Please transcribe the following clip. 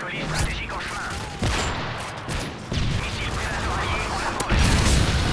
Piccoli, strategico Schmann.